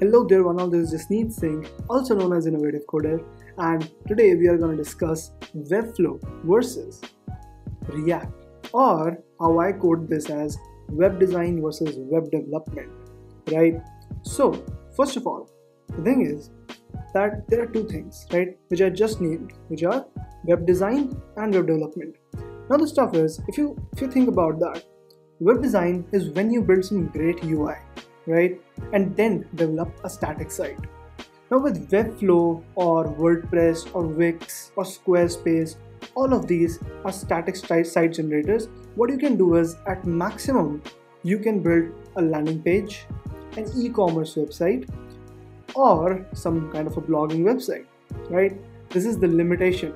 Hello there, one of this is Jasneet Singh, also known as Innovative Coder, and today we are going to discuss Webflow versus React, or how I code this as web design versus web development, right? So, first of all, the thing is that there are two things, right, which I just named, which are web design and web development. Now, the stuff is, if you if you think about that, web design is when you build some great UI right? And then develop a static site. Now with Webflow or WordPress or Wix or Squarespace, all of these are static site generators. What you can do is at maximum, you can build a landing page, an e-commerce website, or some kind of a blogging website, right? This is the limitation.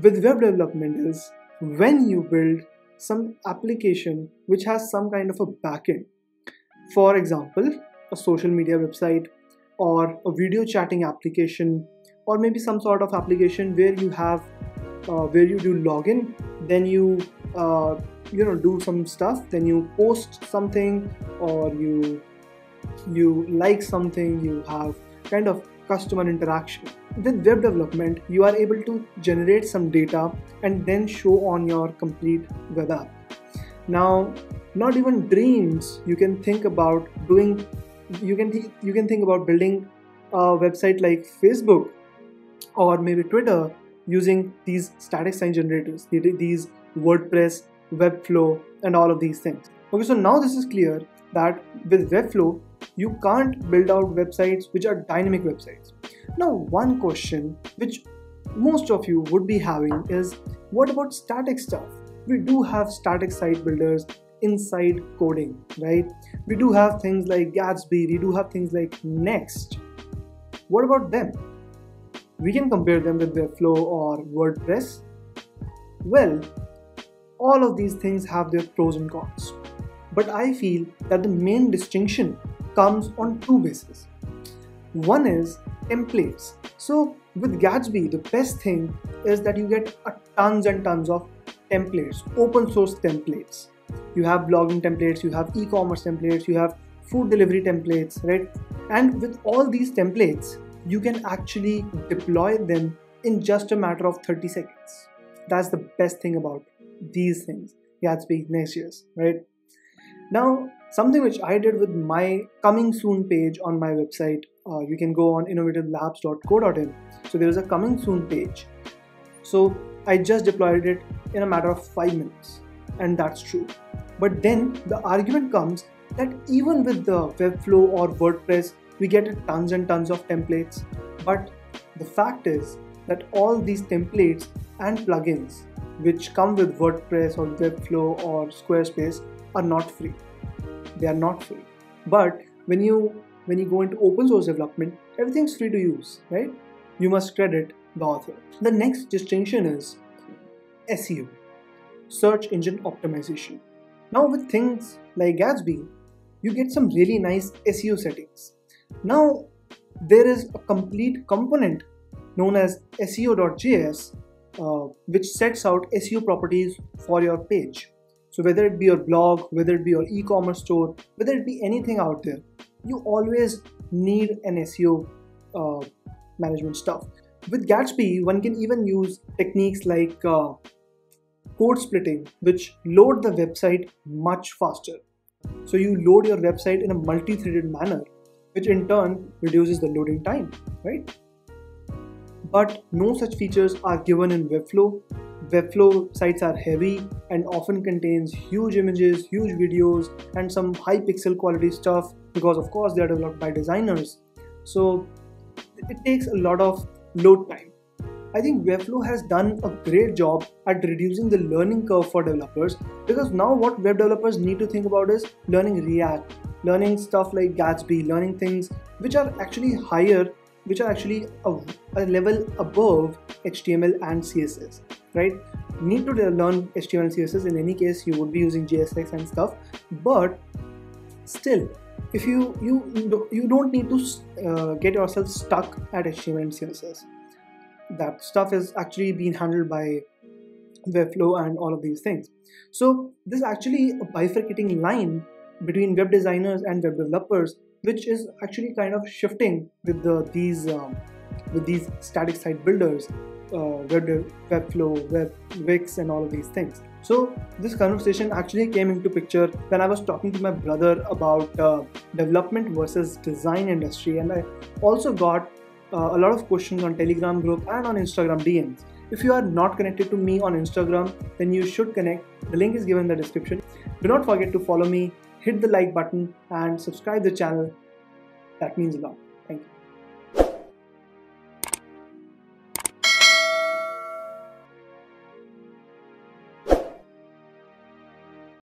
With web development is when you build some application which has some kind of a backend for example, a social media website or a video chatting application or maybe some sort of application where you have uh, where you do login then you uh, you know do some stuff then you post something or you you like something you have kind of customer interaction. With web development you are able to generate some data and then show on your complete web app. Now not even dreams you can think about doing you can th- you can think about building a website like facebook or maybe twitter using these static site generators these wordpress webflow and all of these things. Okay so now this is clear that with webflow you can't build out websites which are dynamic websites. Now one question which most of you would be having is what about static stuff? We do have static site builders inside coding, right? We do have things like Gatsby, we do have things like Next. What about them? We can compare them with Webflow or WordPress. Well, all of these things have their pros and cons. But I feel that the main distinction comes on two bases. One is templates. So with Gatsby, the best thing is that you get tons and tons of templates, open source templates you have blogging templates you have e-commerce templates you have food delivery templates right? And with all these templates you can actually deploy them in just a matter of 30 seconds. That's the best thing about these things. Gatsby next.js right? Now something which i did with my coming soon page on my website uh, you can go on innovativelabs.co.in so there is a coming soon page. So i just deployed it in a matter of five minutes and that's true. But then the argument comes that even with the Webflow or WordPress, we get tons and tons of templates. But the fact is that all these templates and plugins which come with WordPress or Webflow or Squarespace are not free. They are not free. But when you when you go into open source development, everything's free to use, right? You must credit the author. The next distinction is SEO search engine optimization. Now, with things like Gatsby, you get some really nice SEO settings. Now, there is a complete component known as SEO.js, uh, which sets out SEO properties for your page. So, whether it be your blog, whether it be your e commerce store, whether it be anything out there, you always need an SEO uh, management stuff. With Gatsby, one can even use techniques like uh, code splitting which load the website much faster. So you load your website in a multi-threaded manner which in turn reduces the loading time, right? But no such features are given in Webflow. Webflow sites are heavy and often contains huge images, huge videos and some high pixel quality stuff because of course they are developed by designers. So it takes a lot of load time I think Webflow has done a great job at reducing the learning curve for developers because now what web developers need to think about is learning React, learning stuff like Gatsby, learning things which are actually higher, which are actually a, a level above HTML and CSS, right? need to learn HTML and CSS. In any case, you would be using JSX and stuff, but still, if you you you don't need to uh, get yourself stuck at HTML and CSS that stuff is actually being handled by Webflow and all of these things. So this is actually a bifurcating line between web designers and web developers which is actually kind of shifting with the these um, with these static site builders, uh, Web, Webflow, Web, Wix, and all of these things. So this conversation actually came into picture when I was talking to my brother about uh, development versus design industry, and I also got Uh, a lot of questions on Telegram group and on Instagram DMs. If you are not connected to me on Instagram, then you should connect. The link is given in the description. Do not forget to follow me, hit the like button, and subscribe the channel. That means a lot.